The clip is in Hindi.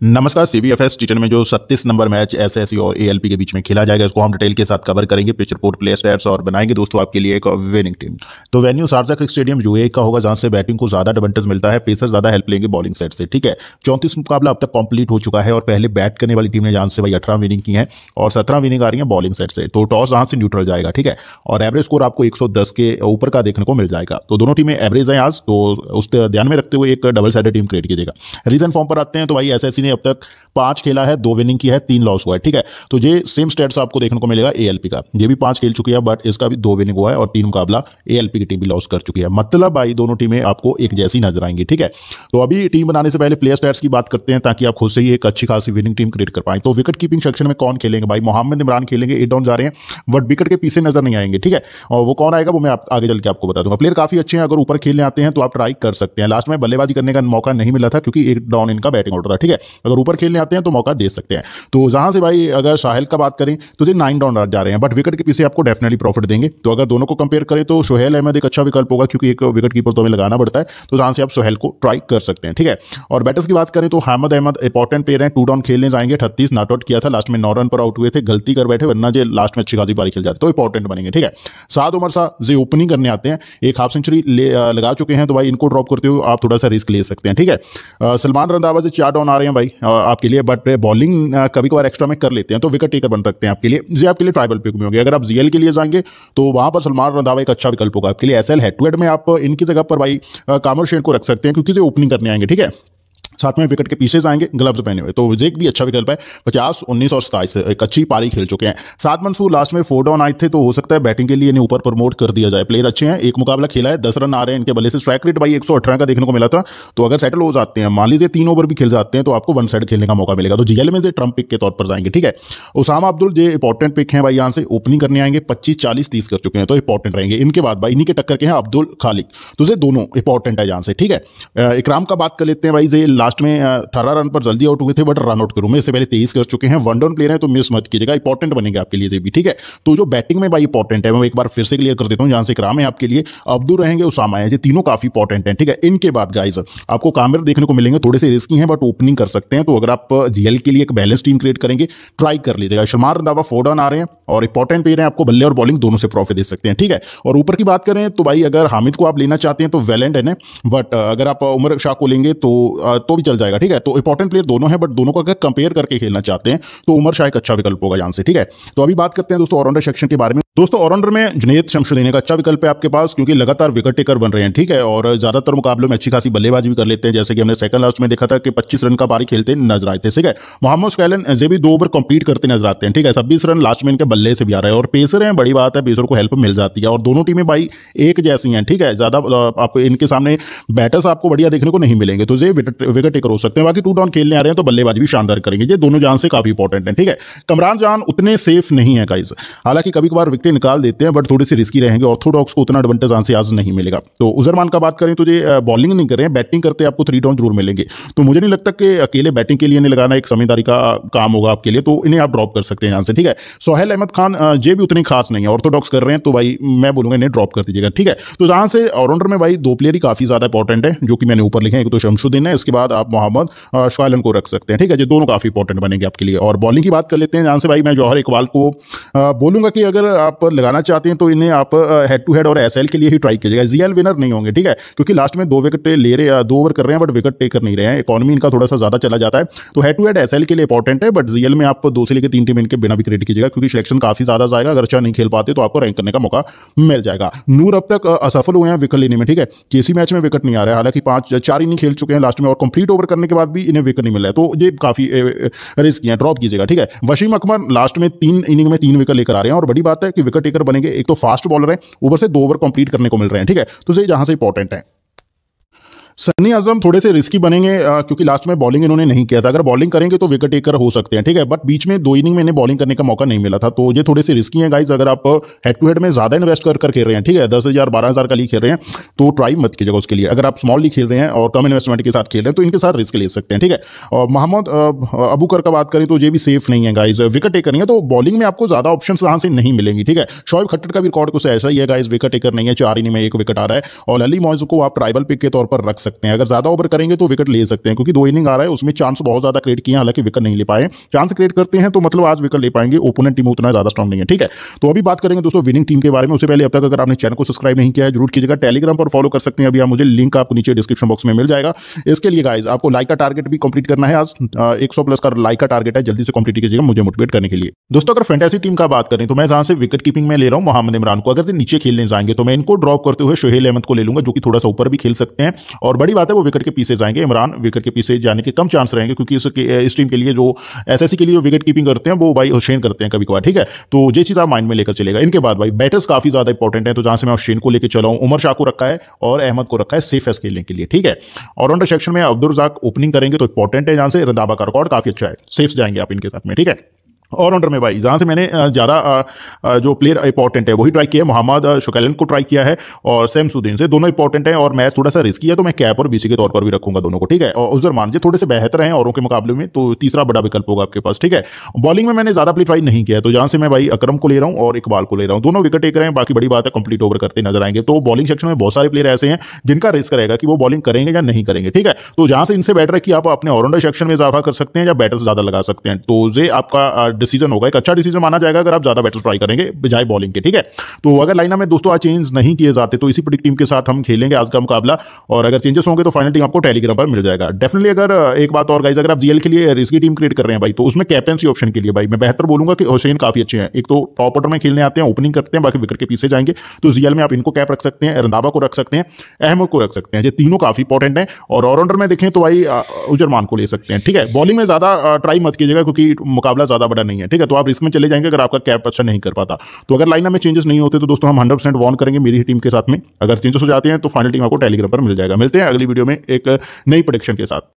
नमस्कार सीबीएफएस टी में जो 36 नंबर मैच एसएससी और एएलपी के बीच में खेला जाएगा, इसको हम डिटेल के साथ कवर करेंगे। पिच रिपोर्ट प्ले स्टैट्स और बनाएँगे दोस्तों आपके लिए एक विनिंग टीम तो venue Sharjah cricket stadium U A का होगा, जहाँ से बैटिंग को ज़्यादा एडवांटेज मिलता है पेसर ज़्यादा हेल्प लेंगे बॉलिंग सेट से, ठीक है? चौंतीस मुकाबला अब तक कंप्लीट हो चुका है और पहले बैट करने वाली टीम ने जहाँ से भाई अठारह विनिंग की है और सत्रह विनिंग आ रही है बॉलिंग सेट से। तो टॉस जहाँ से न्यूट्रल जाएगा, ठीक है? और एवरेज स्कोर आपको एक सौ दस के ऊपर का देखने को मिल जाएगा। तो दोनों टीमें एवरेज है आज तो उस ध्यान में रखते हुए एक डबल साइडेड टीम क्रिएट कीजिएगा। रीजन फॉर्म पर आते हैं तो भाई एस ने अब तक पाँच खेला है, दो विनिंग की है, तीन लॉस हुआ है, ठीक है? तो ये सेम स्टेट्स आपको देखने को मिलेगा एएलपी का। ये भी पाँच खेल चुकी है बट इसका भी दो विनिंग हुआ है और तीन मुकाबला एएलपी की टीम भी लॉस कर चुकी है। मतलब भाई, दोनों टीमें आपको एक जैसी नज़र आएँगी, ठीक है? तो अभी टीम बनाने से पहले प्लेयर स्टेट्स की बात करते हैं, ताकि आप खुद से ही एक अच्छी खासी विनिंग टीम क्रिएट कर पाए। तो विकेट कीपिंग सेक्शन में कौन खेलेंगे भाई? मोहम्मद इमरान खेलेंगे एट डाउन जा रहे हैं बट विकेट के पीछे नज़र नहीं आएँगे, ठीक है? और वो कौन आएगा, वो मैं आगे चल के आपको बता दूँगा। प्लेयर काफ़ी अच्छे हैं, अगर ऊपर खेलने आते हैं तो आप ट्राई कर सकते हैं। लास्ट में बल्लेबाजी करने का मौका नहीं मिला था, क्योंकि एक डाउन इनका बैटिंग ऑर्डर था, ठीक है? अगर ऊपर खेलने आते हैं तो मौका दे सकते हैं। तो जहाँ से भाई अगर साहिल का बात करें तो ये नाइन डाउन जा रहे हैं बट विकेट के पीछे आपको डेफिनेटली प्रॉफिट देंगे। तो अगर दोनों को कंपेयर करें तो सोहेल अहमद एक अच्छा विकल्प होगा, क्योंकि एक विकेट कीपर तो हमें लगाना पड़ता है। तो जहाँ से आप सोहेल को ट्राई कर सकते हैं, ठीक है? और बैटर्स की बात करें तो हमद अहमद इंपॉर्टेंट प्लेयर है टू डाउन खेलने जाएँगे अट्ठतीस नॉट आउट किया था लास्ट में नौ रन पर आउट हुए थे, गलती कर बैठे, वरना जो लास्ट में अच्छी खासी पारी खेल जाते तो इंपॉर्टेंट बनेंगे, ठीक है? सात उमर शाह, जो ओपनिंग करने आते हैं, एक हाफ़ सेंचुरी लगा चुके हैं तो भाई इनको ड्रॉप करते हुए आप थोड़ा सा रिस्क ले सकते हैं, ठीक है? सलमान रंधावा से चार डाउन आ रहे हैं भाई आपके लिए बट बॉलिंग कभी कभार एक्स्ट्रा में कर लेते हैं तो विकेट टेकर बन सकते हैं आपके लिए। जी, आपके लिए ट्राइबल पिक में होगी। अगर आप जीएल के लिए जाएँगे तो वहाँ पर सलमान रंधावा एक अच्छा विकल्प होगा आपके लिए। S L head to head में आप इनकी जगह पर भाई कामर शेन को रख सकते हैं, क्योंकि जो ओपनिंग करने आएँगे, ठीक है? साथ में विकेट के पीछे आएँगे ग्लव्स पहने हुए। तो विजय भी अच्छा विकल्प है। पचास, उन्नीस और सताईस, एक अच्छी पारी खेल चुके हैं। सात मंसूर लास्ट में फोर डाउन आए थे तो हो सकता है बैटिंग के लिए इन्हें ऊपर प्रमोट कर दिया जाए। प्लेयर अच्छे हैं, एक मुकाबला खेला है, दस रन आ रहे हैं इनके बल्ले से। स्ट्राइक रेट भाई एक सौ अठारह का देखने को मिला था। तो अगर सेटल हो जाते हैं, मान लीजिए तीन ओवर भी खेल जाते हैं तो आपको वन साइड खेलने का मौका मिलेगा। तो जीएल में से ट्रंप पिक के तौर पर जाएँगे, ठीक है? उसामा अब्दुल जो इंपॉर्टेंट पिक है भाई, यहाँ से ओपनिंग करने आएँगे, पच्चीस, चालीस, तीस कर चुके हैं तो इंपॉर्टेंट रहेंगे। इनके बाद भाई, इन्हीं के टक्कर के हैं अब्दुल खालिक तो दोनों इंपॉर्टेंट है यहाँ से, ठीक है? इकराम का बात कर लेते हैं भाई, ये लास्ट में अठारह रन पर जल्दी आउट हुए थे बट रन आउट करूँ। में इससे पहले तेईस कर चुके हैं। वन डाउन प्लेयर है तो मिस मत कीजिएगा। इंपॉर्टेंट बनेंगे आपके लिए भी ठीक है? तो जो बैटिंग में भाई इंपॉर्टेंट है मैं एक बार फिर से क्लियर कर देता हूँ जहाँ से क्राम है आपके लिए। अब्दुल रहेंगे उसामा है, ये तीनों काफ़ी इंपॉर्टेंट है, ठीक है? इनके बाद गाइज़ आपको कामिर देखने को मिलेंगे, थोड़े से रिस्की हैं बट ओपनिंग कर सकते हैं। तो अगर आप जीएल के लिए एक बैलेंस टीम क्रिएट करेंगे ट्राई कर लीजिएगा। शमार फोर डाउन आ रहे हैं, और इंपॉर्टेंट प्लेयर है, आपको बल्ले और बॉलिंग दोनों से प्रॉफिट दे सकते हैं, ठीक है? और ऊपर की बात करें तो भाई अगर हामिद को आप लेना चाहते हैं तो वेलेंट है। बट अगर आप उमर शाह को लेंगे तो तो भी चल जाएगा, ठीक है? तो इंपॉर्टेंट प्लेयर दोनों है बट दोनों को अगर कंपेयर करके खेलना चाहते हैं तो उमर शाह एक अच्छा विकल्प होगा यहाँ से, ठीक है? तो अभी बात करते हैं दोस्तों ऑलराउंडर सेक्शन के बारे में। दोस्तों ऑलराउंडर में जुनेद शमशुद्दीन का अच्छा विकल्प है आपके पास, क्योंकि लगातार विकेट टेकर बन रहे हैं, ठीक है? और ज़्यादातर मुकाबलों में अच्छी खासी बल्लेबाजी भी कर लेते हैं, जैसे कि हमने सेकंड लास्ट में देखा था कि पच्चीस रन का बारी खेलते नज़र आते ठीक है? मोहम्मद स्कैलन जे भी दो ओवर कंप्लीट करते नज़र आते हैं, ठीक है? छब्बीस रन लास्ट में इनके बल्ले से भी आ रहे हैं, और पेसर हैं, बड़ी बात है पेसर को हेल्प मिल जाती है, और दोनों टीमें भाई एक जैसी हैं, ठीक है? ज़्यादा, आप इनके सामने बैटर्स आपको बढ़िया देखने को नहीं मिलेंगे तो ये विकेट टेकर हो सकते हैं। बाकी टू डाउन खेलने आ रहे हैं तो बल्लेबाजी भी शानदार करेंगे। ये दोनों जान से काफ़ी इंपॉर्टेंट है, ठीक है? कमरान जान उतने सेफ़ नहीं है गाइज़ हालाँकि कभी कभार विकेट निकाल देते हैं बट थोड़ी सी रिस्की रहेंगे। ऑर्थोडॉक्स को उतना एडवांटेज आंसर आज नहीं मिलेगा। तो उजरमान का बात करें तो ये बॉलिंग नहीं कर रहे हैं बैटिंग करते आपको थ्री डाउन ज़रूर मिलेंगे। तो मुझे नहीं लगता कि अकेले बैटिंग के लिए नहीं लगाना एक समझदारी का काम होगा आपके लिए तो इन्हें आप ड्रॉप कर सकते हैं यहाँ से, ठीक है? सोहेल अहमद खान जे भी उतनी खास नहीं है। ऑर्थोडॉक्स कर रहे हैं तो भाई मैं बोलूँगा इन्हें ड्रॉप कर दीजिएगा, ठीक है? तो जहाँ से ऑलराउंडर में भाई दो प्लेयर ही काफ़ी ज़्यादा इंपॉर्टेंट है, जो कि मैंने ऊपर लिखे हैं, एक तो शमशुद्दीन है, इसके बाद आप मोहम्मद शालन को रख सकते हैं। ठीक है ये दोनों काफ़ी इंपॉर्टेंट बनेंगे आपके लिए। और बॉलिंग की बात कर लेते हैं। जहाँ से भाई, मैं जौहर इकबाल को बोलूँगा कि अगर आप लगाना चाहते हैं तो इन्हें आप हेड टू हेड और एसएल के लिए ही ट्राई कीजिएगा। जीएल विनर नहीं होंगे, ठीक है? क्योंकि लास्ट में दो विकेट ले रहे दो ओवर कर रहे हैं बट विकेट टेकर नहीं रहे हैं। इकॉनमी इनका थोड़ा सा ज़्यादा चला जाता है। तो हेड टू हेड एस के लिए इंपॉर्टेंट है बट जीएल में आप दो से लेकर तीन टीम इनके बिना क्रिएट कीजिएगा, क्योंकि सिलेक्शन काफ़ी ज़्यादा जाएगा अगर अच्छा नहीं खेल पाते तो आपको रैंक करने का मौका मिल जाएगा। नूर अब तक असफल हुए हैं विकेट लेने में, ठीक है? किसी मैच में विकेट नहीं आ रहा है। हालाँकि पाँच, चार इनिंग खेल चुके हैं लास्ट में और कंप्लीट ओवर करने के बाद भी इन्हें विकेट नहीं मिला है। तो ये काफ़ी रिस्क है। ड्रॉप कीजिएगा, ठीक है? वशीम अकबर लास्ट में तीन इनिंग में तीन विकेट लेकर आ रहे हैं और बड़ी बात है कि विकेट टेकर बनेंगे। एक तो फास्ट बॉलर है ऊपर से दो ओवर कंप्लीट करने को मिल रहे हैं, ठीक है? तो ये जहाँ से इंपॉर्टेंट है। सन्नी आज़म थोड़े से रिस्की बनेंगे क्योंकि लास्ट में बॉलिंग इन्होंने नहीं किया था। अगर बॉलिंग करेंगे तो विकेट टेकर हो सकते हैं, ठीक है? बट बीच में दो इनिंग में इन्हें बॉलिंग करने का मौका नहीं मिला था। तो ये थोड़े से रिस्की हैं गाइज़ अगर आप हेड टू हेड में ज़्यादा इन्वेस्ट कर कर खेल रहे हैं, ठीक है? दस हज़ार, बारह हज़ार का लीग खेल रहे हैं तो ट्राई मत कीजिएगा उसके लिए। अगर आप स्मॉल लीग खेल रहे हैं और कम इन्वेस्टमेंट के साथ खेल रहे हैं तो इनके साथ रिस्क ले सकते हैं, ठीक है? और मोहम्मद अबूकर का बात करें तो ये भी सेफ़ नहीं है गाइज़ विकेट टेकर नहीं है तो बॉलिंग में आपको ज़्यादा ऑप्शन यहाँ से नहीं मिलेंगी, ठीक है? शोएब खट्टर का भी रिकॉर्ड कुछ ऐसा ही है गाइज़ विकेट टेकर नहीं है, चार इनिंग में एक विकेट आ रहा है। और अली मॉइज को आप ट्राइबल पिक के तौर पर रख सकते हैं। अगर ज़्यादा ओवर करेंगे तो विकेट ले सकते हैं, क्योंकि दो इनिंग आ रहा है, उसमें चांस बहुत ज़्यादा क्रिएट किए हालाँकि विकेट नहीं ले पाए। चांस क्रिएट करते हैं तो मतलब आज विकेट ले पाएँगे ओपोनेंट टीम उतना ज़्यादा स्ट्रॉन्ग नहीं है, ठीक है? तो अभी बात करेंगे दोस्तों विनिंग टीम के बारे में, उससे पहले अब तक अगर आपने चैनल को सब्सक्राइब नहीं किया है, ज़रूर कीजिएगा। टेलीग्राम पर फॉलो कर सकते हैं, अभी आप मुझे लिंक आपको नीचे डिस्क्रिप्शन बॉक्स में मिल जाएगा। इसके लिए गाइज़ आपको लाइक का टारगेट भी कंप्लीट करना है आज एक प्लस का लाइक का टारगेट है, जल्दी से कंप्लीट कीजिएगा, मुझे मोटिवेट करने के लिए। दोस्तों अगर फैंटेसी टीम का बात करें तो मैं जहाँ से विकेट कीपिंग में ले रहा हूँ मोहम्मद इमरान को। अगर नीचे खेलने जाएँगे तो मैं इनको ड्रॉप करते हुए शोहेल अहमद को ले लूँगा, जो कि थोड़ा सा ऊपर भी खेल सकते हैं, और बड़ी बात है, वो विकेट के पीछे जाएँगे इमरान विकेट के पीछे जाने के कम चांस रहेंगे, क्योंकि इस टीम के लिए जो एस के लिए विकेट कीपिंग करते हैं, वो भाई हुसैन करते हैं कभी कभार ठीक है? तो ये चीज़ आप माइंड में लेकर चलेगा। इनके बाद भाई बैटर्स काफ़ी ज़्यादा इंपॉर्टेंट है तो जहाँ से मैं हुसैन को लेकर चला हूँ, उमर शाह को रखा है और अहमद को रखा है सेफ़ खेलने के लिए, ठीक है? ऑलराउंडर सेक्शन में अब्दुल ओपनिंग करेंगे तो इंपॉर्टेंट है जहाँ से रंदाबा का रिकॉर्ड काफ़ी अच्छा है। सेफ़ जाएँगे आप इनके साथ में, ठीक है? ऑलराउंडर में भाई, जहाँ से मैंने ज़्यादा जो प्लेयर इंपॉर्टेंट है, वही ट्राई किया है। मोहम्मद शुकैलन को ट्राई किया है और सैम सुदीन से दोनों इंपॉर्टेंट है और मैच थोड़ा सा रिस्की है तो मैं कैप और बीसी के तौर पर भी रखूँगा दोनों को, ठीक है? और उजर मान जी थोड़े से बेहतर हैं औरों के मुकाबले में तो तीसरा बड़ा विकल्प होगा आपके पास, ठीक है? बॉलिंग में मैंने ज़्यादा प्ले ट्राई नहीं किया तो जहाँ से मैं भाई अक्रम को ले रहा हूँ और इकबाल को ले रहा हूँ, दोनों विकेट एक रहे हैं, बाकी बड़ी बात है कंप्लीट ओवर करते नज़र आएँगे तो बॉलिंग सेक्शन में बहुत सारे प्लेयर ऐसे हैं जिनका रिस्क रहेगा कि वो बॉलिंग करेंगे या नहीं करेंगे, ठीक है? तो जहाँ से इनसे बेटर है कि आप अपने ऑलराउंडर सेक्शन में इजाफा कर सकते हैं या बैटर्स ज़्यादा लगा सकते हैं तो ये आपका डिसीज़न होगा, एक अच्छा डिसीज़न माना जाएगा अगर आप ज़्यादा बेटर ट्राई करेंगे, बजाय बॉलिंग के, ठीक है? तो अगर लाइना में दोस्तों आज चेंज नहीं किए जाते तो इसी प्रिडिक्ट टीम के साथ हम खेलेंगे आज का मुकाबला। और अगर चेंजेस होंगे तो फाइनल टीम आपको टेलीग्राम पर मिल जाएगा। डेफिनेटली अगर एक बात और गाइज़ अगर आप जीएल के लिए रिस्की टीम क्रिएट कर रहे हैं भाई तो उसमें कैप्टनसी ऑप्शन के लिए भाई, मैं बेहतर बोलूँगा कि हुसैन काफ़ी अच्छे हैं। एक तो टॉप ऑर्डर में खेलने आते हैं ओपनिंग करते हैं, बाकी विकेट के पीछे जाएँगे। तो जीएल में आप इनको कैप रख सकते हैं रंधावा को रख सकते हैं अहमद को रख सकते हैं, ये तीनों काफ़ी इंपॉर्टेंट है। और ऑलराउंडर में देखें तो भाई उजरमान को ले सकते हैं, ठीक है? बॉलिंग में ज़्यादा ट्राई मत कीजिएगा, क्योंकि मुकाबला ज़्यादा बड़ा नहीं है। ठीक है तो आप रिस्क में चले जाएँगे अगर आपका कैप अच्छा नहीं कर पाता। तो अगर लाइन में चेंजेस नहीं होते तो दोस्तों हम हंड्रेड वॉन करेंगे मेरी टीम के साथ में। अगर चेंजेस हो जाते हैं तो फाइनल टीम आपको टेलीग्राम पर मिल जाएगा। मिलते हैं अगली वीडियो में एक नई प्रोडिक्शन के साथ।